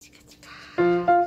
チカチカ。